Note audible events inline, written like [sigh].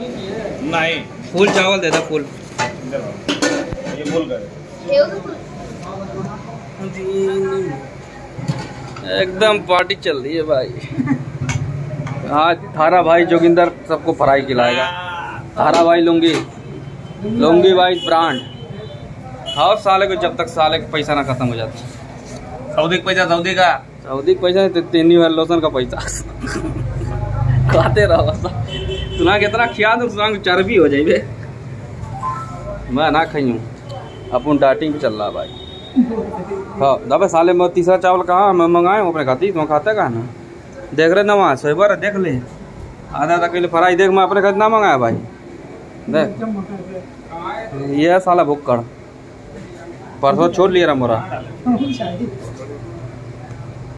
नहीं फुल चावल दे दो फुल। ये बोल एकदम पार्टी चल रही है भाई। आज थारा भाई जोगिंदर सबको फ्राई खिलाएगा। थारा भाई लुंगी। लुंगी भाई ब्रांड। खाओ साले को जब तक साले का पैसा ना खत्म हो जाता। सऊदी का पैसा सऊदी का। सऊदी का पैसा है तीन वाले लोशन का पैसा। खाते रहो सुना कितना खिया दो, सुना चर्बी हो जाइए मैं ना खाई अपन डाइटिंग पे चल रहा भाई। हाँ दबे साले में तीसरा चावल कहाँ मैं मंगाए अपने खाती तुम खाते कहाँ ना देख रहे ना वहाँ सोबर देख ले। आधा आधा किलो फ्राई देख, मैं अपने खाते ना मंगाया भाई। देख। ये साला भुक्कड़। परसों छोड़ लिया रहा मोरा। [laughs]